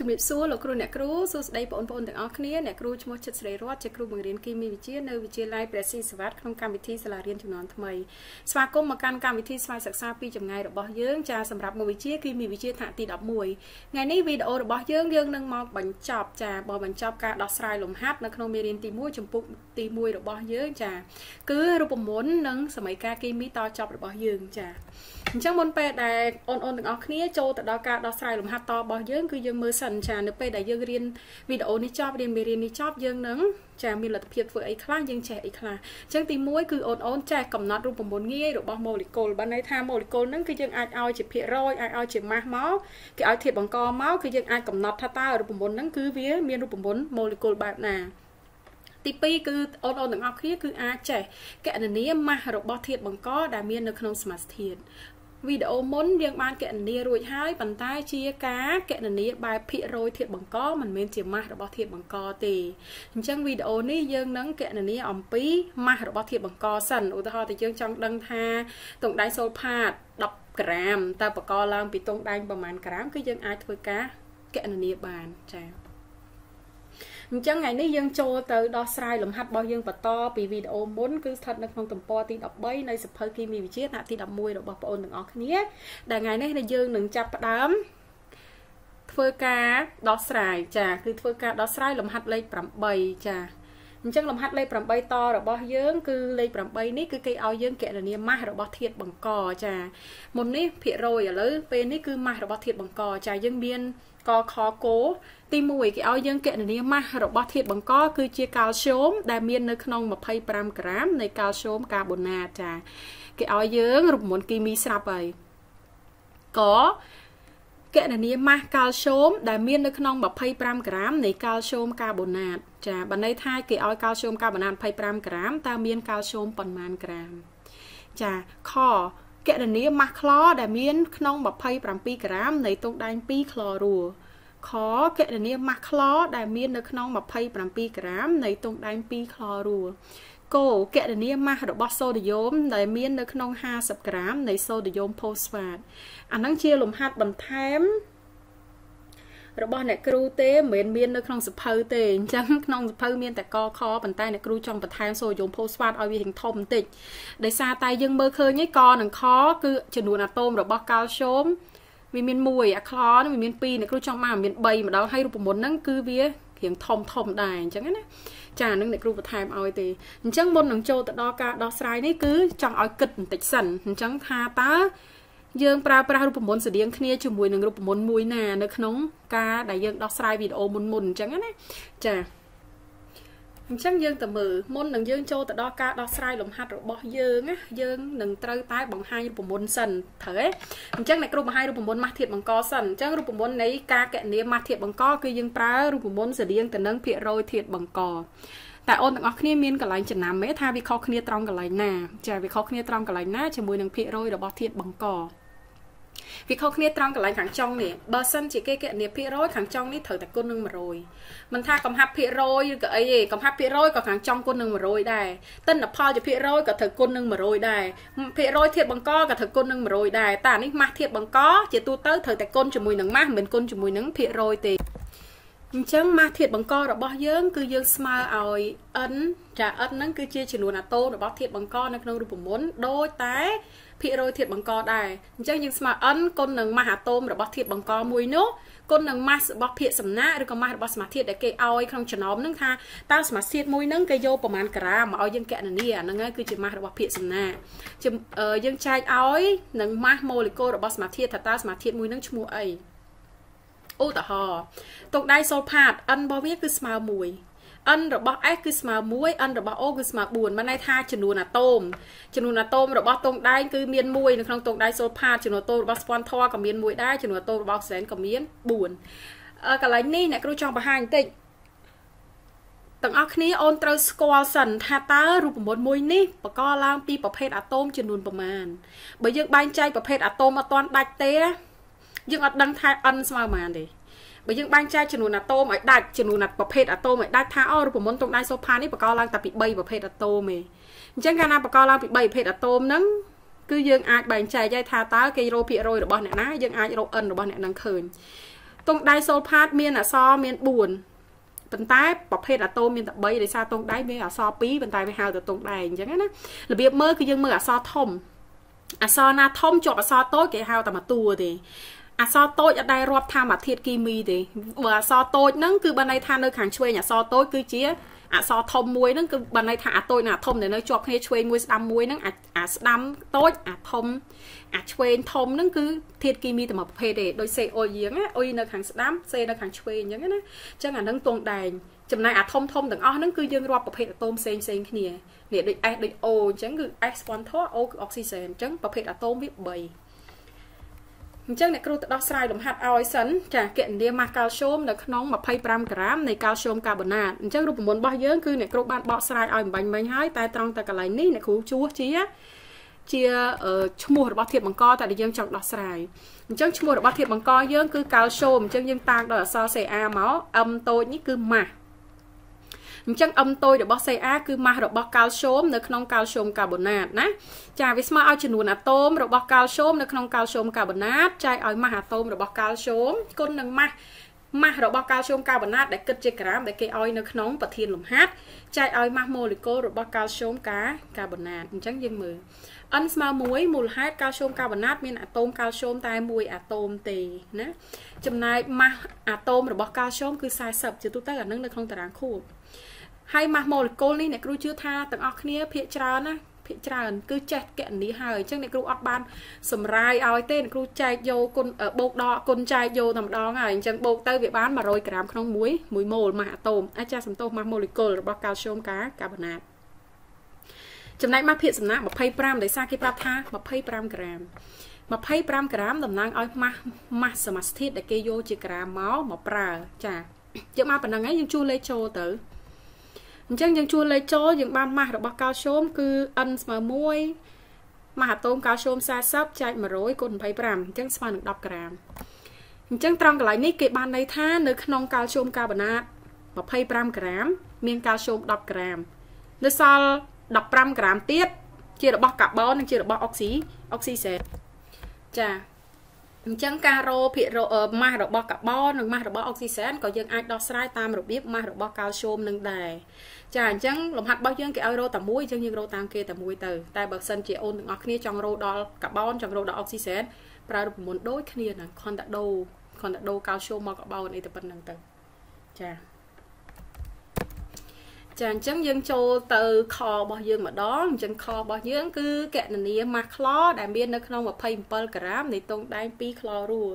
ជំរាបសួរលោកគ្រូអ្នកគ្រូសួស្តីបងប្អូនទាំងអស់គ្នាអ្នកគ្រូឈ្មោះចិត្តស្រីរតជាគ្រូបង្រៀនគីមីវិទ្យានៅវិទ្យាល័យព្រះស៊ីសវត្តក្នុងកម្មវិធីសាលារៀនចំនួនថ្មីស្វាគមន៍មកកាន់កម្មវិធីស្វ័យសិក្សាពីចម្ងាយរបស់យើងចាសម្រាប់មុខវិជ្ជាគីមីវិទ្យាថ្នាក់ទី11ថ្ងៃនេះវីដេអូរបស់យើងយើងនឹងមកបញ្ចប់ចាបបញ្ចប់ការដោះស្រាយលំហាត់នៅក្នុងមេរៀនទី1ចំពុកទី1របស់យើងចាគឺរូបមន្តនិងសម័យកាលគីមីតចប់របស់យើងចាអញ្ចឹងមុនពេលដែលអូនអូនទាំងអស់គ្នាចូលទៅដល់ការដោះស្រាយលំហាត់តរបស់យើងគឺយើងមើលសិនចានៅពេលដែលយើងរៀនវីដេអូនេះចប់រៀនមេរៀននេះចប់យើងនឹងចាមានលទ្ធភាពធ្វើអីខ្លះយើងចេះអីខ្លះអញ្ចឹងទី1គឺអូនអូនចេះកំណត់រូបមន្តងាយរបស់ម៉ូលេគុលបានន័យថាម៉ូលេគុលហ្នឹងគឺយើងអាចឲ្យជាភាគរយអាចឲ្យជាម៉ាស់មកគេឲ្យធាតុបង្កមកគឺយើងអាចកំណត់ថាតើរូបមន្តហ្នឹងគឺវាមានរូបមន្តម៉ូលេគុលបែបណាទី2គឺអូនអូនទាំងអស់គ្នាគឺអាចចេះកណនាម៉ាស់របស់ធាតុបង្កដែលមាននៅក្នុងសមាសធាតុ វីដេអូមុនយើងបានកណនារួចហើយប៉ុន្តែជាការកណនាបែបភាគរយធាតុបង្កមិនមែនជាម៉ាស់របស់ធាតុបង្កទេអញ្ចឹងវីដេអូនេះយើងនឹងកណនាអំពីម៉ាស់របស់ធាតុបង្កសិនឧទាហរណ៍តែយើងចង់ដឹងថាទង់ដែងសូលផាត10ក្រាមតើបង្កឡើងពីទង់ដែងប្រមាណក្រាមគឺយើងអាចធ្វើការកណនាបានចា៎ អញ្ចឹងថ្ងៃនេះយើងចូលទៅដោះស្រាយលំហាត់របស់យើងបន្តពីវីដេអូមុនគឺស្ថិតនៅក្នុងទំព័រទី13នៃសភៅគីមីវិទ្យាថ្នាក់ទី11របស់បងប្អូនទាំងអស់គ្នាដែលថ្ងៃនេះយើងនឹងចាប់ផ្ដើមធ្វើការដោះស្រាយចាគឺធ្វើការដោះស្រាយលំហាត់លេខ8ចាអញ្ចឹងលំហាត់លេខ8តរបស់យើងគឺលេខ8នេះគឺគេឲ្យយើងកណនាម៉ាស់របស់ធាតុបង្កចាមុននេះភាគរយឥឡូវពេលនេះគឺម៉ាស់របស់ធាតុបង្កចាយើងមាន កខគោទី1គេឲ្យយើងកណនាម៉ាស់របស់ធាតុបង្កគឺជាកាល់ស្យូមដែលមាននៅក្នុង25ក្រាមនៃកាល់ស្យូមកាបូណាតចាគេឲ្យយើងរូបមន្តគីមីស្រាប់ហើយកកណនាម៉ាស់កាល់ស្យូមដែលមាននៅក្នុង25ក្រាមនៃកាល់ស្យូមកាបូណាត ចាបើន័យថាគេឲ្យកាល់ស្យូមកាបូណាត25ក្រាមតើមានកាល់ស្យូមប៉ុន្មានក្រាមចាខ កណនាម៉ាស់ក្លដែលមានក្នុង27ក្រាមនៃទង់ដែង2ក្លរੂខកណនាម៉ាស់ក្លដែលមាននៅក្នុង27ក្រាមនៃទង់ដែង2ក្លរੂគោកណនាម៉ាស់របស់សូដ្យូមដែលមាននៅក្នុង50ក្រាមនៃសូដ្យូមផូស្វាតអាហ្នឹងជាលំហាត់បន្ថែម របស់អ្នកគ្រូទេមិនមែនមាននៅក្នុងសភៅទេអញ្ចឹងក្នុងសភៅមានតែកខប៉ុន្តែអ្នកគ្រូចង់បន្ថែមសូដ្យូមផូស្វាតឲ្យវារៀងធំបន្តិចដោយសារតែយើងមើលឃើញឯកនិងខគឺចំនួនអាតូមរបស់កាល់ស្យូមវាមាន1អាក្លនោះវាមាន2អ្នកគ្រូចង់បានមាន3ម្ដងហើយរូបមន្តហ្នឹងគឺវារៀងធំធំដែរអញ្ចឹងណាចានឹងអ្នកគ្រូបន្ថែមឲ្យទេអញ្ចឹងមុននឹងចូលទៅដល់ការដោះស្រាយនេះគឺចង់ឲ្យគិតបន្តិចសិនអញ្ចឹងថាតើ យើងប្រើប្រាស់រូបមន្តស្តៀងគ្នាជាមួយនឹងរូបមន្តមួយណានៅក្នុងការដែលយើងដោះស្រាយវីដេអូមុនមុនអញ្ចឹងណាចាអញ្ចឹងយើងទៅមើលមុននឹងយើងចូលទៅដល់ការដោះស្រាយលំហាត់របស់យើងណាយើងនឹងត្រូវតែបង្ហាញរូបមន្តសិនត្រូវទេអញ្ចឹងអ្នកគ្រូបង្ហាញរូបមន្តម៉ាស់ធាតុបង្កសិនអញ្ចឹងរូបមន្តនៃការកណនាម៉ាស់ធាតុបង្កគឺយើងប្រើរូបមន្តស្តៀងទៅនឹងភាគរយធាតុបង្កតែអូនទាំងអស់គ្នាមានកន្លែងចំណាំទេថាវាខុសគ្នាត្រង់កន្លែងណាចាវាខុសគ្នាត្រង់កន្លែងណាជាមួយនឹងភាគរយរបស់ធាតុបង្ក វាខុសគ្នាត្រង់កន្លែងខាងចុងនេះបើសិនជាគេកណនាភាគរយខាងចុងនេះត្រូវតែគុណនឹង100មិនថាកំហាប់ភាគរយឬក៏អីទេកំហាប់ភាគរយក៏ខាងចុងគុណនឹង100ដែរទិន្នផលជាភាគរយក៏ត្រូវគុណនឹង100ដែរភាគរយធាតុបង្កក៏ត្រូវគុណនឹង100ដែរតែនេះម៉ាស់ធាតុបង្កជាទូទៅត្រូវតែគុណជាមួយនឹងម៉ាស់មិនគុណជាមួយនឹងភាគរយទេអញ្ចឹងម៉ាស់ធាតុបង្ករបស់យើងគឺយើងស្មើឲ្យ n ចា n ហ្នឹងគឺជាចំនួនអាតូមរបស់ធាតុបង្កនៅក្នុងរូបមន្តដូចតែ ភាគរយធាតុបង្កដែរអញ្ចឹងយើងស្មើ n គុណនឹងម៉ាស់អាតូមរបស់ធាតុបង្កមួយនោះគុណនឹងម៉ាស់របស់ភាគសំណាក់ឬក៏ម៉ាស់របស់សមាធាតុដែលគេឲ្យក្នុងចំណោមហ្នឹងថាតើសមាធាតុមួយហ្នឹងគេយកប្រមាណក្រាមមកឲ្យយើងកណនាអាហ្នឹងហើយគឺជាម៉ាស់របស់ភាគសំណាក់យើងចែកឲ្យនឹងម៉ាស់ម៉ូលេគុលរបស់សមាធាតុថាតើសមាធាតុមួយហ្នឹងឈ្មោះអីឧទាហរណ៍តុងដៃសូលផាត n របស់វាគឺស្មើ1 n របស់ s គឺស្មើ1 n របស់ o គឺស្មើ4មានន័យថាចំនួនអាតូមចំនួនអាតូមរបស់តុងដែងគឺមាន1នៅក្នុងតុងដៃសូលផាតចំនួនអាតូមរបស់ស្ពាន់ធរក៏មាន1ដែរចំនួនអាតូមរបស់សែនក៏មាន4កន្លែងនេះអ្នកគ្រូចង់បង្ហាញបន្តិចទាំងអស់គ្នាអូនត្រូវស្គាល់សិនថាតើរូបមន្តមួយនេះបកឡើងពីប្រភេទអាតូមចំនួនប្រមាណបើយើងបែងចែកប្រភេទអាតូមអត់ទាន់ដាច់ទេយើងអត់ដឹងថា n ស្មើប៉ុន្មានទេ បើយើងបែងចែកចំនួនអាតូមឲ្យដាច់ចំនួនប្រភេទអាតូមឲ្យដាច់ថាអូរូបមន្តតុងដៃសូផានេះបកឡើងតែពី3ប្រភេទអាតូមទេអញ្ចឹងកាលណាបកឡើងពី3ប្រភេទអាតូមហ្នឹងគឺយើងអាចបែងចែកឲ្យថាតើគេរោភាគរយរបស់អ្នកណាយើងអាចរក n របស់អ្នកហ្នឹងឃើញទង់ដៃសូលផាតមានអក្សរមាន4ប៉ុន្តែប្រភេទអាតូមមានតែ3ដោយសារទង់ដៃមានអក្សរ2ប៉ុន្តែវាហៅទៅទង់ដៃអញ្ចឹងណារបៀបមើលគឺយើងមើលអក្សរធំអក្សរណាធំជាប់អក្សរតូចគេហៅតែមួយតួទេ អក្សរតូចអត់ដែលរាប់ថាមួយធាតុគីមីទេបើអក្សរតូចហ្នឹងគឺបើន័យថានៅខាងឆ្វេងអក្សរតូចគឺជាអក្សរធំមួយហ្នឹងគឺបើន័យថាអាតូចនិងអាធំដែលនៅជាប់គ្នាឆ្វេងមួយស្ដាំមួយហ្នឹងអាស្ដាំតូចអាធំអាឆ្វេងធំហ្នឹងគឺធាតុគីមីតែមួយប្រភេទទេដូចសេអុយយើងណាអុយនៅខាងស្ដាំសេនៅខាងឆ្វេងអញ្ចឹងណាអញ្ចឹងអាហ្នឹងទងដែងចំណែកអាធំធំទាំងអស់ហ្នឹងគឺយើងរាប់ប្រភេទអាតូមផ្សេងផ្សេងគ្នានេះដូច S ដូច O អញ្ចឹងគឺ S ស្ពនធរ O គឺអុកស៊ីហ្សែនអញ្ចឹងប្រភេទអាតូមវា3 អញ្ចឹងអ្នកគ្រូទៅដោះស្រាយលំហាត់ឲ្យសិនចាគណនាម៉ាស់កាល់ស្យូមនៅក្នុង25ក្រាមនៃកាល់ស្យូមកាបូណាតអញ្ចឹងរូបមន្តរបស់យើងគឺអ្នកគ្រូបានបកស្រាយឲ្យបំបញ្ញមិញហើយតែត្រង់តែកន្លែងនេះអ្នកគ្រូជួសជាជាឈ្មោះរបស់ធាតុបង្កតែយើងចង់ដោះស្រាយអញ្ចឹងឈ្មោះរបស់ធាតុបង្កយើងគឺកាល់ស្យូមអញ្ចឹងយើងតាំងដោយអក្សរ Ca មក M តូចនេះគឺម៉ាស់ អញ្ចឹងអឹមតូចរបស់ Ca គឺម៉ាស់របស់កាល់ស្យូមនៅក្នុងកាល់ស្យូមកាបូណាតណាចាវាស្មើឲ្យចំនួនអាតូមរបស់កាល់ស្យូមនៅក្នុងកាល់ស្យូមកាបូណាតចែកឲ្យម៉ាស់អាតូមរបស់កាល់ស្យូមគុណនឹងម៉ាស់ម៉ាស់របស់កាល់ស្យូមកាបូណាតដែលគិតជាក្រាមដែលគេឲ្យនៅក្នុងប្រធានលំហាត់ចែកឲ្យម៉ាស់ម៉ូលេគុលរបស់កាល់ស្យូមកាកាបូណាតអញ្ចឹងយើងមើល n ស្មើ1មូលហេតុកាល់ស្យូមកាបូណាតមានអាតូមកាល់ស្យូមតែមួយអាតូមទេណាចំណែកម៉ាស់អាតូមរបស់កាល់ស្យូមគឺ40ជាទូទៅអានឹងនៅក្នុងតារាងខួប ហើយម៉ាស់ម៉ូលេគុលនេះអ្នកគ្រូជឿថាទាំងអស់គ្នាភាកច្រើនណាភាកច្រើនគឺចេះកណនីហើយអញ្ចឹងអ្នកគ្រូអត់បានសម្រាយឲ្យទេអ្នកគ្រូចែកយកគុណបូកដកគុណចែកយកតែម្ដងហើយអញ្ចឹងបូកទៅវាបាន100ក្រាមក្នុងមួយ1ម៉ូលម៉ាស់អាតូមអាចចាស់សំទោសម៉ាស់ម៉ូលេគុលរបស់កាល់ស្យូមកាកាបូណាតចំណែកម៉ាស់ភាគសំណាក់25ដោយសារគេប្រាប់ថា25ក្រាម25ក្រាមតំណាងឲ្យម៉ាស់ម៉ាស់សមាសធាតុដែលគេយកជាក្រាមមកមកប្រើចាយើងមកប៉ុណ្្នឹងហើយយើងជួសលេខចូលទៅ អញ្ចឹងយើងជួសលេខចូលយើងបានម៉ាស់របស់កាល់ស្យូមគឺ n ស្មើ1ម៉ាស់អាតូមកាល់ស្យូម40ចែក100គុណ25អញ្ចឹងស្មើនឹង10ក្រាមអញ្ចឹងត្រង់កន្លែងនេះគេបានន័យថានៅក្នុងកាល់ស្យូមកាបូណាត25ក្រាម មានកាល់ស្យូម10ក្រាមនៅសល់15ក្រាមទៀតជារបស់កាបូននិងជារបស់អុកស៊ីអុកស៊ីសែនចា អញ្ចឹងការរោភាគរម៉ាស់របស់កាបូននិងម៉ាស់របស់អុកស៊ីសែនក៏យើងអាចដោះស្រាយតាមរបៀបម៉ាស់របស់កាល់ស្យូមនឹងដែរចាអញ្ចឹងលំហាត់របស់យើងគេឲ្យរោតែមួយអញ្ចឹងយើងរោតាមគេតែមួយទៅតែបើសិនជាអូនទាំងអស់គ្នាចង់រោដល់កាបូនចង់រោដល់អុកស៊ីសែនប្រើរូបមន្តដូចគ្នាហ្នឹងខនតាដូខនតាដូកាល់ស្យូមមកកាបូនអីទៅប៉ុណ្្នឹងទៅចា ចាអញ្ចឹងយើងចូលទៅខរបស់យើងម្ដងអញ្ចឹងខរបស់យើងគឺកណនីម៉ាស់ក្លដែលមាននៅក្នុង27ក្រាមនៃទងដែង2ក្លរੂចា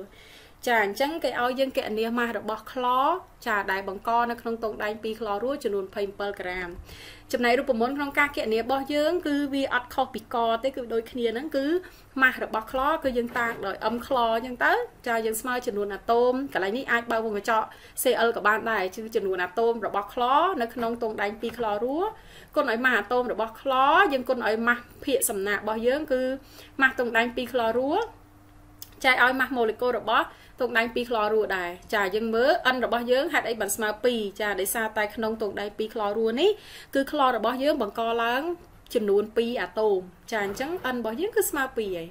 អញ្ចឹងគេឲ្យយើងកណនីម៉ាស់របស់ក្លចាដែលបង្កនៅក្នុងទងដែង2ក្លរੂចំនួន27ក្រាមចំណែករូបមន្តក្នុងការគណនារបស់យើងគឺវាអត់ខុសពីកទេគឺដូចគ្នាហ្នឹងគឺម៉ាស់របស់ក្លគឺយើងតាំងដោយ m ក្លអញ្ចឹងទៅចាយើងស្មើចំនួនអាតូមកន្លែងនេះអាចបើវងកញ្ចក់ Cl ក៏បានដែរគឺចំនួនអាតូមរបស់ក្លនៅក្នុងទងដែង2ក្លរួគុណឲ្យម៉ាស់អាតូមរបស់ក្លយើងគុណឲ្យម៉ាស់ភាគសំណាក់របស់យើងគឺម៉ាស់ទងដែង2ក្លរួចែ កឲ្យម៉ាស់ម៉ូលេគុលរបស់ទងដែង2ក្លរួដែរចាយើងមើល n របស់យើងហេតុអីបានស្មើ2ចាដោយសារតែក្នុងទងដែង2ក្លរួនេះគឺក្លរបស់យើងបង្កឡើងចំនួន2អាតូមចាអញ្ចឹង n របស់យើងគឺស្មើ2ហើយ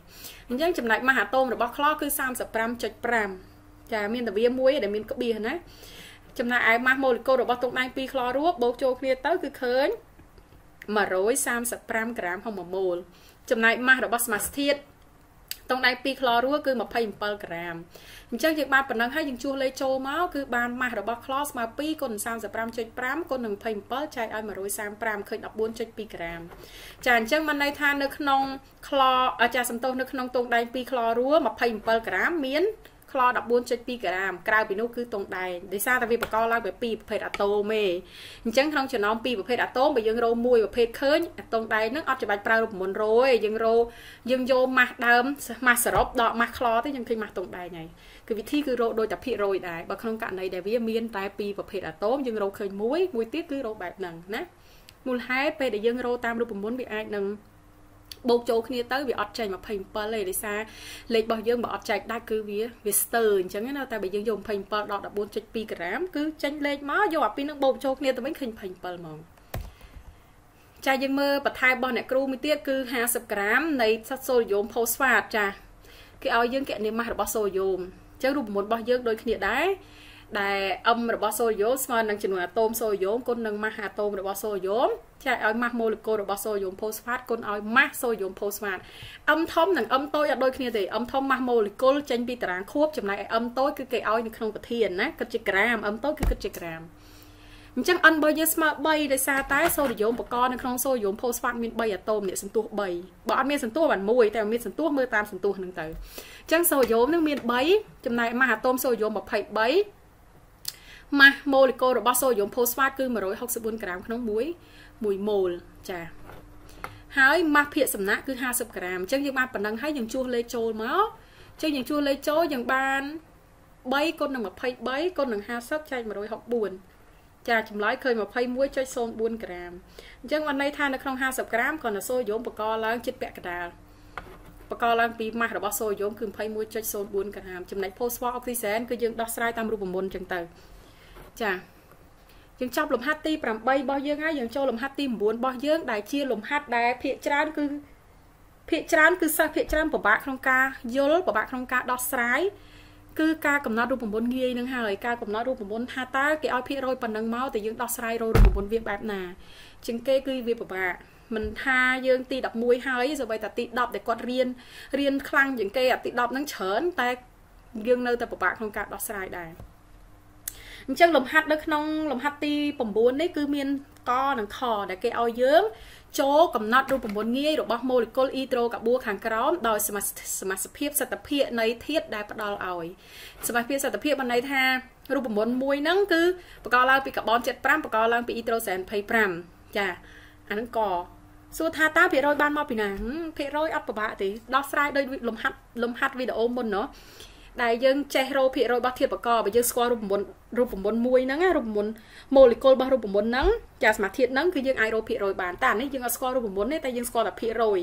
អញ្ចឹងចំណែកម៉ាស់អាតូមរបស់ក្លគឺ35.5ចាមានតែវាមួយដែលមានក្បៀសណាចំណែកឯម៉ាស់ម៉ូលេគុលរបស់ទងដែង2ក្លរួបូកចូលគ្នាទៅគឺឃើញ135ក្រាមហុំ1ម៉ូលចំណែកម៉ាស់របស់សមាសធាតុ តុងដៃ2ក្លរੂគឺ27ក្រាមអញ្ចឹងយើងបានប៉ុណ្ណឹងហើយយើងជួសលេខចូលមកគឺបានម៉ាស់របស់ក្លស្មើ2គុណ35.5គុណនឹង27ចែកឲ្យ135ឃើញ14.2ក្រាមចាអញ្ចឹងបានន័យថានៅក្នុងក្លចាសំទោសនៅក្នុងតុងដៃ2ក្លរ ੂ27 ក្រាមមាន ក្ល14.2ក្រាមក្រៅពីនោះគឺតុងដែងដោយសារតែវាបកឡើងពី2ប្រភេទអាតូមទេអញ្ចឹងក្នុងចំណោម2ប្រភេទអាតូមបើយើងរោមួយប្រភេទឃើញអាតុងដែងហ្នឹងអត់ច្បាច់ប្រើរូបមន្តរោទេយើងរោយើងយកម៉ាស់ដើមម៉ាស់សរុបដកម៉ាស់ក្លទេយើងឃើញម៉ាស់តុងដែងហើយគឺវិធីគឺរោដោយតែភាគរយដែរបើក្នុងករណីដែលវាមានតែពីរប្រភេទអាតូមយើងរោឃើញមួយមួយទៀតគឺរោបែបហ្នឹងណាមូលហេតុពេលដែលយើងរោតាមរូបមន្តវាអាចនឹង បូកចូលគ្នាទៅវាអត់ចេញ27ទេដោយសារលេខរបស់យើងបើអត់ចែកដាច់គឺវាវាស្ទើរអញ្ចឹងណាតែបើយើងយក27ដល់14.2ក្រាមគឺចេញលេខមកយកអាពីរនឹងបូកចូលគ្នាទៅវិញឃើញ27ហ្មងចាយើងមើលបន្ថែមរបស់អ្នកគ្រូមួយទៀតគឺ50ក្រាមនៃសាត់សូដ្យូមផូស្វាតចាគេឲ្យយើងគណនាម៉ាស់របស់សូដ្យូមចឹងរូបមន្តរបស់យើងដូចគ្នាដែរ ដែល m របស់សូដ្យូមស្មើនឹងចំនួនអាតូមសូដ្យូមគុណនឹងម៉ាស់អាតូមរបស់សូដ្យូមចែកឲ្យម៉ាស់ម៉ូលេគុលរបស់សូដ្យូមផូស្វាតគុណឲ្យម៉ាស់សូដ្យូមផូស្វាត m ធំនិង m តូចអត់ដូចគ្នាទេ m ធំម៉ាស់ម៉ូលេគុលចេញពីតារាងខួបចំណែកឯ m តូចគឺគេឲ្យនៅក្នុងប្រធានណាគិតជាក្រាម m តូចគឺគិតជាក្រាមអញ្ចឹង n របស់យើងស្មើ3ដោយសារតែសូដ្យូមបកកនៅក្នុងសូដ្យូមផូស្វាតមាន3អាតូមនេះសន្ទុះ3បើអត់មានសន្ទុះបាន1តែមានសន្ទុះមើលតាមសន្ទុះហ្នឹងទៅអញ្ចឹងសូដ្យូមនឹងមាន3ចំណែកម៉ាស់អាតូមសូដ្យូម23 ម៉ាស់ម៉ូលេគុលរបស់សូដ្យូមផូស្វាតគឺ164ក្រាមក្នុង1 1ម៉ូលចាហើយម៉ាស់ភាគសំណាក់គឺ50ក្រាមអញ្ចឹងយើងបានប៉ុណ្ណឹងហើយយើងជួសលេខចូលមកអញ្ចឹងយើងជួសលេខចូលយើងបាន3គុណនឹង23គុណនឹង50ចែក164ចាចម្លើយឃើញ21.04ក្រាមអញ្ចឹងបានន័យថានៅក្នុង50ក្រាមគ្រាន់តែសូដ្យូមបកកឡើងចិត្តពាក់កណ្ដាលបកឡើងពីម៉ាស់របស់សូដ្យូមគឺ21.04ក្រាមចំណែកផូស្វ័រអុកស៊ីសែនគឺយើងដោះស្រាយតាមរូបមន្តអញ្ចឹងទៅ ចាយើងចប់លំហាត់ទី8របស់យើងហើយយើងចូលលំហាត់ទី9របស់យើងដែលជាលំហាត់ដែលភាកច្រើនគឺភាកច្រើនគឺសិស្សភាកច្រើនពិបាកក្នុងការយល់ពិបាកក្នុងការដោះស្រាយគឺការកំណត់រូបមន្តងាយនឹងហើយការកំណត់រូបមន្តថាតើគេឲ្យភាគរយប៉ុណ្ណឹងមកតែយើងដោះស្រាយរូបមន្តវាបែបណាជាងគេគឺវាពិបាកមិនថាយើងទី11ហើយសូម្បីតែទី10ដែលគាត់រៀនរៀនខ្លាំងជាងគេអាទី10ហ្នឹងច្រើនតែយើងនៅតែពិបាកក្នុងការដោះស្រាយដែរ អញ្ចឹងលំហាត់នៅក្នុងលំហាត់ទី9នេះគឺមានកនិងខដែលគេឲ្យយើងចូលកំណត់រូបមន្តងាយរបស់ម៉ូលេគុលអ៊ីដ្រូកាបូខាងក្រោមដោយសមាសមាសភាពសត្វភាគនៃធាតុដែលផ្ដល់ឲ្យសមាសភាពសត្វភាគបានន័យថារូបមន្តមួយហ្នឹងគឺបកកឡើងពីកាបូន75បកកឡើងពីអ៊ីដ្រូ325ចាអាហ្នឹងកសួរថាតើភាគរយបានមកពីណាភាគរយអត់ពិបាកទេដោះស្រាយដោយលំហាត់លំហាត់វីដេអូមុនណោះ ដែលយើងចេះរោភាគរយរបស់ធាតុបកបើយើងស្គាល់រូបមន្តរូបមន្តមួយហ្នឹងរូបមន្តម៉ូលេគុលរបស់រូបមន្តហ្នឹងចាសមាធាតុហ្នឹងគឺយើងអាចរោភាគរយបានតែអានេះយើងអត់ស្គាល់រូបមន្តទេតែយើងស្គាល់តែភាគរយ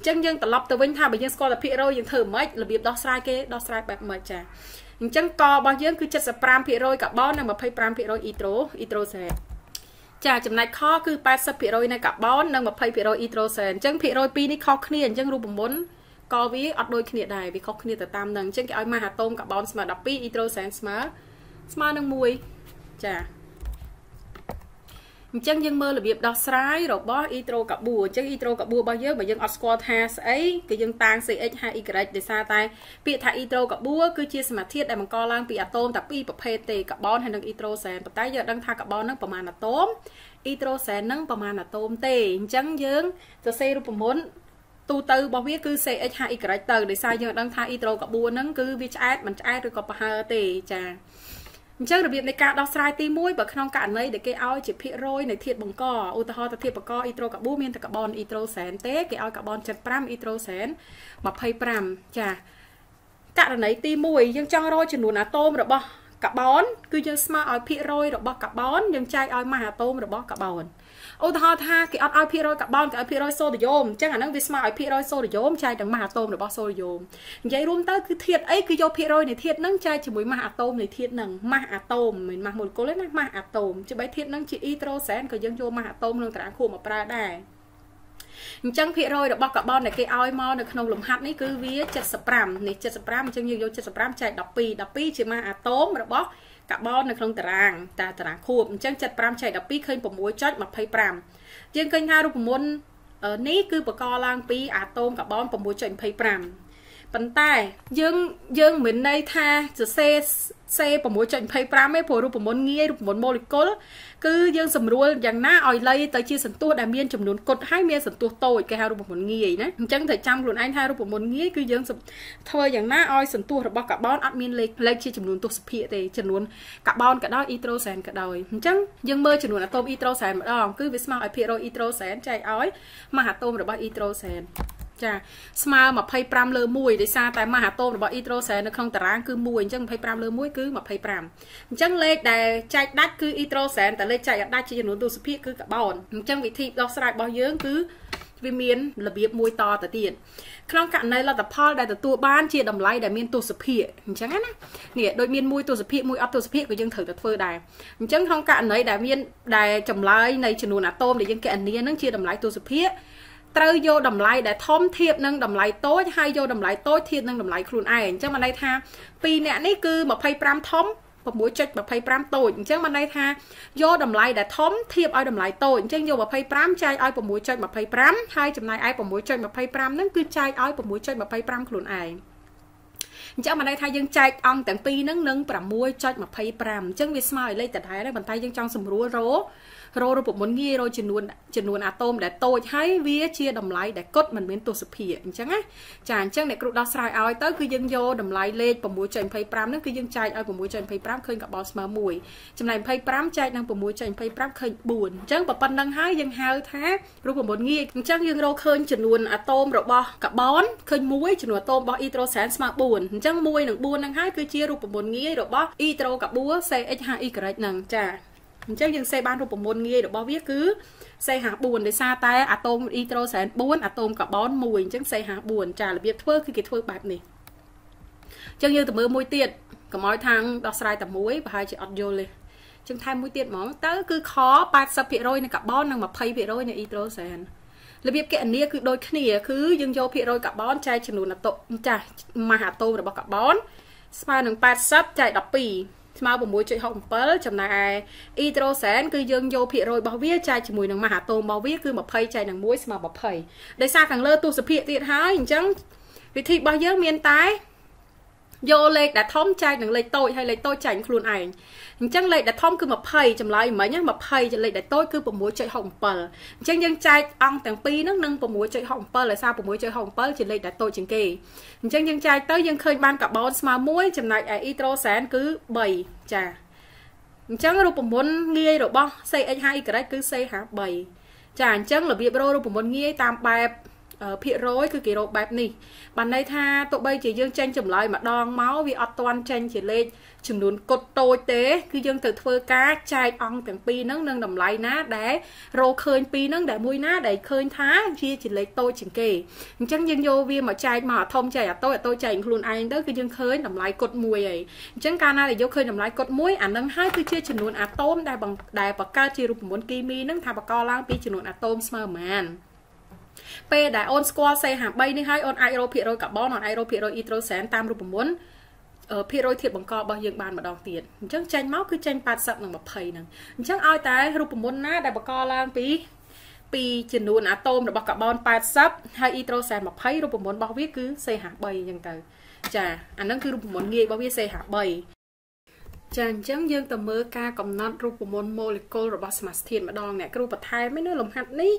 អញ្ចឹងយើងត្រឡប់ទៅវិញថាបើយើងស្គាល់តែភាគរយយើងធ្វើម៉េចរបៀបដោះស្រាយគេដោះស្រាយបែបម៉េចចាអញ្ចឹងករបស់យើងគឺ75%កាបូននិង25%អ៊ីត្រូអ៊ីត្រូសែនចាចំណែកខគឺ80%នៃកាបូននិង20%អ៊ីត្រូសែនអញ្ចឹងភាគរយពីរនេះខុសគ្នាអញ្ចឹងរូបមន្ត កវាអត់ដូចគ្នាដែរវាខុសគ្នាទៅតាមនឹងអញ្ចឹងគេឲ្យម៉ាស់អាតូមកាបូនស្មើ12អ៊ីត្រូសែនស្មើស្មើនឹង1ចាអញ្ចឹងយើងមើលរបៀបដោះស្រាយរបស់អ៊ីត្រូកាបួអញ្ចឹងអ៊ីត្រូកាបួរបស់យើងបើយើងអត់ស្គាល់ថាស្អីគឺយើងតាំង CH ហើយ Y ដោយសារតែពាក្យថាអ៊ីត្រូកាបួគឺជាសមាធាតុដែលបង្កឡើងពីអាតូមតែពីរប្រភេទទេកាបូនហើយនិងអ៊ីត្រូសែនប៉ុន្តែយើងដឹងថាកាបូនហ្នឹងប្រមាណអាតូមអ៊ីត្រូសែនហ្នឹងប្រមាណអាតូមទេអញ្ចឹងយើងសរសេររូបមន្ត ទូទៅរបស់វាគឺ CH ហា Y ទៅដោយសារយើងដឹងថាអ៊ីត្រូកាបួនហ្នឹងគឺវាឆ្អែតមិនឆ្អែតឬក៏ប្រហើទេចាអញ្ចឹងរបៀបនៃការដោះស្រាយទី1បើក្នុងករណីដែលគេឲ្យជាភាគរយនៃធាតុបង្កឧទាហរណ៍ទៅធាតុបង្កអ៊ីត្រូកាបូមានតែកាបូនអ៊ីត្រូសែនទេគេឲ្យកាបូន75អ៊ីត្រូសែន25ចាករណីទី1យើងចង់រកចំនួនអាតូមរបស់កាបូនគឺយើងស្មើឲ្យភាគរយរបស់កាបូនយើងចែកឲ្យម៉ាស់អាតូមរបស់កាបូន ឧទាហរណ៍ថាគេអត់ឲ្យភាគរយកាបូនគេឲ្យភាគរយសូដ្យូមអញ្ចឹងអាហ្នឹងវាស្មើឲ្យភាគរយសូដ្យូមចែកទាំងម៉ាស់អាតូមរបស់សូដ្យូមនិយាយរួមទៅគឺធាតុអីគឺយកភាគរយនៃធាតុហ្នឹងចែកជាមួយម៉ាស់អាតូមនៃធាតុហ្នឹងម៉ាស់អាតូមមិនម៉ាស់ម៉ូលេគុលទេណាម៉ាស់អាតូមជាបីធាតុហ្នឹងជាអ៊ីត្រូសែនក៏យើងយកម៉ាស់អាតូមក្នុងតារាងខួបមកប្រើដែរ អញ្ចឹងភាគរយរបស់កាបូនដែលគេឲ្យមកនៅក្នុងលំហាត់នេះគឺវា75នេះ75អញ្ចឹងយើងយក75ចែក12 12ជាម៉ាស់អាតូមរបស់កាបូននៅក្នុងតារាងតាតារាងខួបអញ្ចឹង75ចែក12ឃើញ6.25យើងឃើញថារូបមន្តនេះគឺបកឡើងពីអាតូមកាបូន6.25 ប៉ុន្តែយើងយើងមិនន័យថាសរសេរសេ6.25 ទេព្រោះរូបមន្តងាយរូបមន្តម៉ូលេគុលគឺយើងសម្រួលយ៉ាងណាឲ្យលៃទៅជាសន្ទុះដែលមានចំនួនគុតហើយមានសន្ទុះតូចគេហៅរូបមន្តងាយណាអញ្ចឹងត្រូវចាំខ្លួនឯងថារូបមន្តងាយគឺយើងធ្វើយ៉ាងណាឲ្យសន្ទុះរបស់កាបូនអត់មានលេខលេខជាចំនួនទស្សភាគទេចំនួនកាបូនក៏ដោយអ៊ីត្រូសែនក៏ដោយអញ្ចឹងយើងមើលចំនួនអាតូមអ៊ី ત્રો សែនម្ដងគឺវាស្មើឲ្យភាគរយអ៊ីត្រូសែនចែកឲ្យម៉ាស់អាតូមរបស់អ៊ីត្រូសែន ចាស្មើ25លើ1ដោយសារតែម៉ាស់អាតូមរបស់អ៊ីត្រូសែននៅក្នុងតារាងគឺ1អញ្ចឹង25លើ1គឺ25អញ្ចឹងលេខដែលចែកដាច់គឺអ៊ីត្រូសែនតែលេខចែកអត់ដាច់ជាចំនួនទស្សភាគគឺកាបូនអញ្ចឹងវិធីដោះស្រាយរបស់យើងគឺវាមានរបៀបមួយតទៅទៀតក្នុងករណីលទ្ធផលដែលទទួលបានជាតម្លៃដែលមានទស្សភាគអញ្ចឹងណានេះដូចមានមួយទស្សភាគមួយអត់ទស្សភាគក៏យើងត្រូវតែធ្វើដែរអញ្ចឹងក្នុងករណីដែលមានដែលចម្លើយនៃចំនួនអាតូមដែលយើងកណនានឹងជាតម្លៃទស្សភាគ ត្រូវយកតម្លៃដែលធំធៀបនឹងតម្លៃតូចហើយយកតម្លៃតូចធៀបនឹងតម្លៃខ្លួនឯងអញ្ចឹងបានន័យថា2អ្នកនេះគឺ25ធំ6.25តូចអញ្ចឹងបានន័យថាយកតម្លៃដែលធំធៀបឲ្យតម្លៃតូចអញ្ចឹងយក25ចែកឲ្យ6.25ហើយចំណាយឯ6.25ហ្នឹងគឺចែកឲ្យ6.25ខ្លួនឯង អញ្ចឹងបានន័យថាយើងចែកអង្គទាំងពីរហ្នឹងនឹង6.25អញ្ចឹងវាស្មើឲ្យលេខដដែលដែរប៉ុន្តែយើងចង់សម្រួលរករករូបមន្តងាយរកចំនួនចំនួនអាតូមដែលតូចហើយវាជាតម្លៃដែលកត់មិនមានទស្សភាអញ្ចឹងណាចាអញ្ចឹងអ្នកគ្រូដោះស្រាយឲ្យទៅគឺយើងយកតម្លៃលេខ6.25ហ្នឹងគឺយើងចែកឲ្យ6.25ឃើញកបោស្មើ1ចំណែក25ចែកនឹង6.25ឃើញ4អញ្ចឹងប៉ុណ្្នឹងហើយយើងហៅថារូបមន្តងាយអញ្ចឹងយើងរកឃើញចំនួនអាតូមរបស់កាបូនឃើញ1ចំនួនអាតូមរបស់អ៊ីត្រូសែនស្មើ4អញ្ចឹង1និង4ហ្នឹងហើយគឺជារូបមន្តងាយរបស់អ៊ីត្រូកាបួ CH5Y ហ្នឹងចាអញ្ចឹងយើងសេបានរូបមន្តងាយរបស់វាគឺ C54 ដោយសារតែអាតូមអ៊ីត្រូសែន4អាតូមកាបូន1អញ្ចឹង C54 ចារបៀបធ្វើគឺគេធ្វើបែបនេះអញ្ចឹងយើងទៅមើលមួយទៀតកុំឲ្យທາງដោះស្រាយតែមួយប្រហែលជាអត់យល់ទេចឹងថែមមួយទៀតហ្មងទៅគឺខ80%នៃកាបូននិង20%នៃអ៊ីត្រូសែន របៀបកណនាគឺដូចគ្នាគឺយើងយកភាគរយកាបូនចែកចំនួនអាតូមចាស់ម៉ាសអាតូមរបស់កាបូនស្មើនឹង80ចែក12ស្មើ6.67ចំណែកឯអ៊ីត្រូសែនគឺយើងយកភាគរយរបស់វាចែកជាមួយនឹងម៉ាសអាតូមរបស់វាគឺ20ចែកនឹង1ស្មើ20ដោយសារខាងលើទស្សភាគទៀតហើយអញ្ចឹងវិធីរបស់យើងមានតែ យកលេខដែលធំចែកនឹងលេខតូចហើយលេខតូចចែកខ្លួនឯងអញ្ចឹងលេខដែលធំគឺ20ចម្លើយមិញ20លេខដែលតូចគឺ6.67អញ្ចឹងយើងចែកអង្គទាំងពីរហ្នឹងនឹង6.67ដោយសារ6.67ជាលេខដែលតូចជាងគេអញ្ចឹងយើងចែកទៅយើងឃើញបានកាបូនស្មើ1ចំណែកឯអ៊ីត្រូសែនគឺ3ចាអញ្ចឹងរូបមន្តងាយរបស់ CH2Y គឺ CH3 ចាអញ្ចឹងរបៀបរករូបមន្តងាយតាមបែប ភាគរយគឺគេរកបែបនេះបានន័យថាទោះបីជាយើងចេញចម្លើយម្ដងមកវាអត់ទាន់ចេញជាលេខចំនួនគុតតូចទេគឺយើងត្រូវធ្វើការចែកអង្គទាំងពីរហ្នឹងនឹងតម្លៃណាដែលរកឃើញពីរហ្នឹងដែលមួយណាដែលឃើញថាវាជាលេខតូចជាងគេអញ្ចឹងយើងយកវាមកចែកមកអាធំចែកអាតូចអាតូចចែកខ្លួនឯងទៅគឺយើងឃើញតម្លៃគុតមួយហើយអញ្ចឹងកាលណាដែលយកឃើញតម្លៃគុតមួយអានឹងហើយគឺជាចំនួនអាតូមដែលដែលបង្កើតជារូបមន្តគីមីហ្នឹងថាបកកឡើងពីចំនួនអាតូមស្មើប៉ុន្មាន ពេលដែលអូនស្គាល់ C53 នេះហើយអូនអាចរកភាគរយកាបូនអូនអាចរកភាគរយអ៊ីត្រូសែនតាមរូបមន្តភាគរយធាតុបង្ករបស់យើងបានម្ដងទៀតអញ្ចឹងចេញមកគឺចេញ80និង20ហ្នឹងអញ្ចឹងឲ្យតែរូបមន្តណាដែលបង្កឡើងពីពីចំនួនអាតូមរបស់កាបូន80ហើយអ៊ីត្រូសែន20រូបមន្តរបស់វាគឺ CH3 អញ្ចឹងទៅចាអាហ្នឹងគឺរូបមន្តងាយរបស់វា CH3 ចាអញ្ចឹងយើងទៅមើលការកំណត់រូបមន្តម៉ូលេគុលរបស់សមាសធាតុម្ដងអ្នកគ្រូបន្ថែមឯនៅលំហាត់នេះ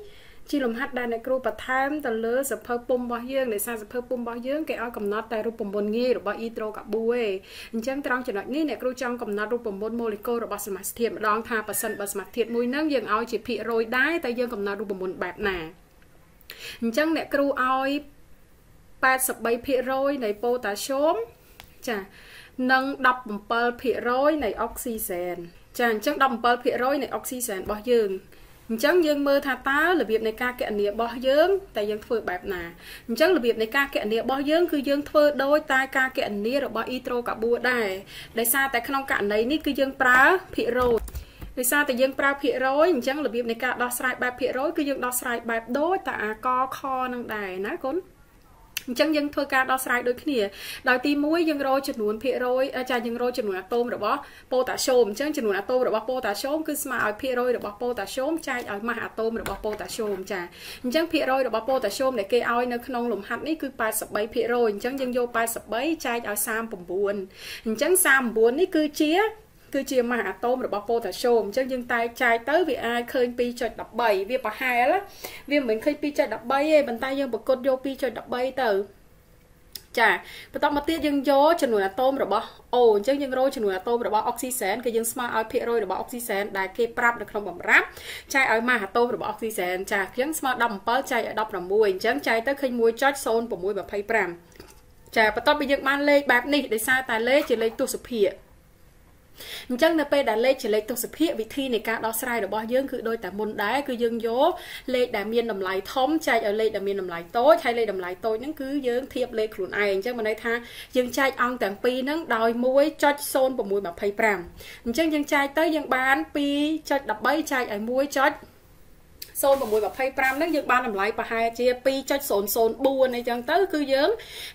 ជាលំហាត់ដែលអ្នកគ្រូបន្ថែមទៅលើសភៅពុំរបស់យើងដោយសារសភៅពុំរបស់យើងគេឲ្យកំណត់តែរូបមន្តងាយរបស់អ៊ីត្រូកាប៊ូឯងអញ្ចឹងត្រង់ចំណុចនេះអ្នកគ្រូចង់កំណត់រូបមន្តម៉ូលេគុលរបស់សមាសធាតុម្ដងថាប៉ះសិនបើសមាសធាតុមួយហ្នឹងយើងឲ្យជាភាគរយដែរតែយើងកំណត់រូបមន្តបែបណាអញ្ចឹងអ្នកគ្រូឲ្យ83%នៃប៉ូតាស្យូមចានិង17%នៃអុកស៊ីសែនចាអញ្ចឹង17%នៃអុកស៊ីសែនរបស់យើង អញ្ចឹងយើងមើលថាតើរបៀបនៃការកណនារបស់យើងតែយើងធ្វើបែបណាអញ្ចឹងរបៀបនៃការកណនារបស់យើងគឺយើងធ្វើដោយតែការកណនារបស់អ៊ីត្រូកាបួដែរដោយសារតែក្នុងករណីនេះគឺយើងប្រើភាគរយដោយសារតែយើងប្រើភាគរយអញ្ចឹងរបៀបនៃការដោះស្រាយបែបភាគរយគឺយើងដោះស្រាយបែបដូចតែអាកខនឹងដែរណាកូន អញ្ចឹងយើងធ្វើការដោះស្រាយដូចគ្នាដោយទី1យើងរកចំនួនភាគរយចាយើងរកចំនួនអាតូមរបស់ប៉ូតាស្យូមអញ្ចឹងចំនួនអាតូមរបស់ប៉ូតាស្យូមគឺស្មើឲ្យភាគរយរបស់ប៉ូតាស្យូមចែកឲ្យម៉ាស់អាតូមរបស់ប៉ូតាស្យូមចាអញ្ចឹងភាគរយរបស់ប៉ូតាស្យូមដែលគេឲ្យនៅក្នុងលំហាត់នេះគឺ83%អញ្ចឹងយើងយក83ចែកឲ្យ39អញ្ចឹង39នេះគឺជា គឺជាម៉ាសអាតូមរបស់ប៉ូតាស្យូមអញ្ចឹងយើងតែចែកទៅវាអាចឃើញ2.13វាប្រហែលវាមិនមែនឃើញ2.13ទេប៉ុន្តែយើងប្រកុតយក2.13ទៅចាបន្តមកទៀតយើងយកចំនួនអាតូមរបស់អូអញ្ចឹងយើងរកចំនួនអាតូមរបស់អុកស៊ីសែនគឺយើងស្មើឲ្យភាគរយរបស់អុកស៊ីសែនដែលគេប្រាប់នៅក្នុងបំរាប់ចែកឲ្យម៉ាសអាតូមរបស់អុកស៊ីសែនចាអញ្ចឹងស្មើ17ចែកឲ្យ16អញ្ចឹងចែកទៅឃើញ1.0625ចាបន្ទាប់ពីយើងបានលេខបែបនេះដោយសារតែលេខជាលេខទស្សភាគ អញ្ចឹងនៅពេលដែលលេខជាលេខទស្សភាគវិធីនៃការដោះស្រាយរបស់យើងគឺដូចតែមុនដែរគឺយើងយកលេខដែលមានតម្លៃធំចែកឲ្យលេខដែលមានតម្លៃតូចហើយលេខតម្លៃតូចហ្នឹងគឺយើងធៀបលេខខ្លួនឯងអញ្ចឹងមានន័យថាយើងចែកអង្គទាំងពីរហ្នឹងដោយ1.0625អញ្ចឹងយើងចែកទៅយើងបាន2.13ចែកឲ្យ1.0 0625ហ្នឹងយើងបានតម្លៃប្រហែលជា2.004អីចឹងទៅគឺយើង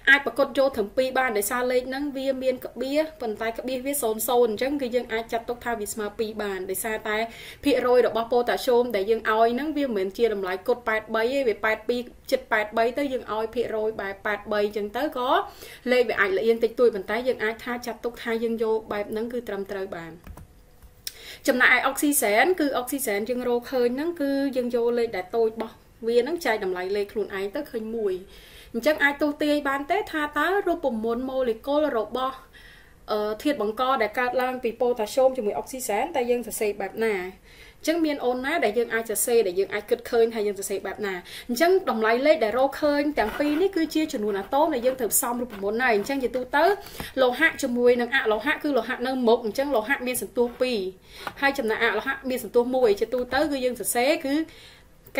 អាចប្រកួតចូលត្រឹម2បានដោយសារលេខហ្នឹងវាមានក្បៀសប៉ុន្តែក្បៀសវា00អញ្ចឹងគឺយើងអាចចាត់ទុកថាវាស្មើ2បានដោយសារតែភាគរយរបស់ប៉ូតាស្យូមដែលយើងឲ្យហ្នឹងវាមិនមែនជាតម្លៃគុត83ទេវា82ចិត្ត83ទៅយើងឲ្យភាគរយបែប83អញ្ចឹងទៅក៏លេខវាអាចលៀនតិចតួចប៉ុន្តែយើងអាចថាចាត់ទុកថាយើងយកបែបហ្នឹងគឺត្រឹមត្រូវបាន ចំណែកឯអុកស៊ីសែនគឺអុកស៊ីសែនយើងរកឃើញហ្នឹងគឺយើងយកលេខដែលតូចបោះវាហ្នឹងចែកតម្លៃលេខខ្លួនឯងទៅឃើញមួយអញ្ចឹងអាចទស្សទាយបានទេថាតើរូបមន្តម៉ូលេគុលរបស់អឺធាតុបង្កដែលកើតឡើងពីប៉ូតាស្យូមជាមួយអុកស៊ីសែនតែយើងសរសេរបែបណា អញ្ចឹងមានអូនណាដែលយើងអាចសរសេរដែលយើងអាចគិតឃើញថាយើងសរសេរបែបណាអញ្ចឹងតម្លៃលេខដែលរកឃើញទាំងពីរនេះគឺជាចំនួនអាតូមដែលយើងត្រូវផ្សំរូបមន្តហើយអញ្ចឹងជាទូទៅលោហៈជាមួយនឹងអលោហៈគឺលោហៈនៅមុខអញ្ចឹងលោហៈមានសន្ទុះ2ហើយចំណែកអលោហៈមានសន្ទុះ1ជាទូទៅគឺយើងសរសេរគឺ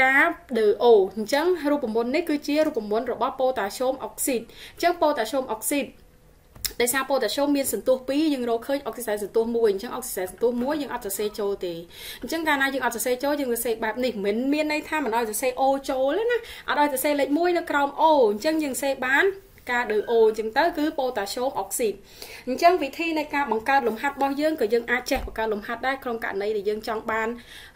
កាដឺអូអញ្ចឹងរូបមន្តនេះគឺជារូបមន្តរបស់ប៉ូតាស្យូមអុកស៊ីតអញ្ចឹងប៉ូតាស្យូមអុកស៊ីត ដោយសារប៉ូតាស្យូមមានសន្ទុះ2យើងរកឃើញអុកស៊ីសែនសន្ទុះ1អញ្ចឹងអុកស៊ីសែនសន្ទុះ1យើងអត់សរសេរចូលទេអញ្ចឹងកាលណាយើងអត់សរសេរចូលយើងសរសេរបែបនេះមិនមានន័យថាមិនឲ្យសរសេរអូចូលទេណាអត់ឲ្យសរសេរលេខ1នៅក្រោមអូអញ្ចឹងយើងសរសេរបាន ការដឺអូអញ្ចឹងទៅគឺប៉ូតាស្យូមអុកស៊ីតអញ្ចឹងវិធីនៃការបង្កើតលំហាត់របស់យើងក៏យើងអាចចេះបង្កើតលំហាត់ដែរក្នុងករណីដែលយើងចង់បាន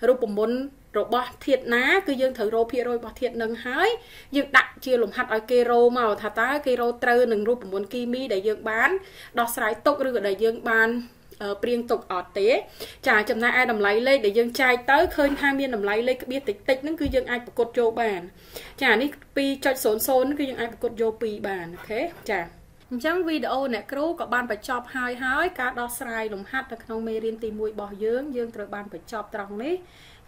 រូបមន្តរបស់ធាតុណាគឺយើងត្រូវរោភាគរយរបស់ធាតុនឹងហើយយើងដាក់ជាលំហាត់ឲ្យគេរោមកថាតើគេរោត្រូវនឹងរូបមន្តគីមីដែលយើងបានដោះស្រាយទុកឬក៏ដែលយើងបាន ព្រៀងទុកអត់ទេ ចាចំណែកឯតម្លៃលេខដែលយើងចែកទៅឃើញថាមានតម្លៃលេខក្បៀសតិចតិចហ្នឹងគឺយើងអាចប្រកួតយកបាន ចានេះ2.00គឺយើងអាចប្រកួតយក2បានអូខេចាអញ្ចឹងវីដេអូអ្នកគ្រូក៏បានបញ្ចប់ហើយហើយការដោះស្រាយលំហាត់នៅក្នុងមេរៀនទី1របស់យើងយើងត្រូវបានបញ្ចប់ត្រង់នេះ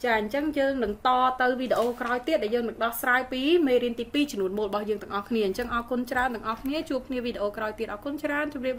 ចាអញ្ចឹងយើងនឹងតទៅវីដេអូក្រោយទៀតដែលយើងនឹងដោះស្រាយពីមេរៀនទី2ចំនួនមូលរបស់យើងទាំងអស់គ្នាអញ្ចឹងអរគុណច្រើនទាំងអស់គ្នាជួបគ្នាវីដេអូក្រោយទៀតអរគុណច្រើនជម្រាប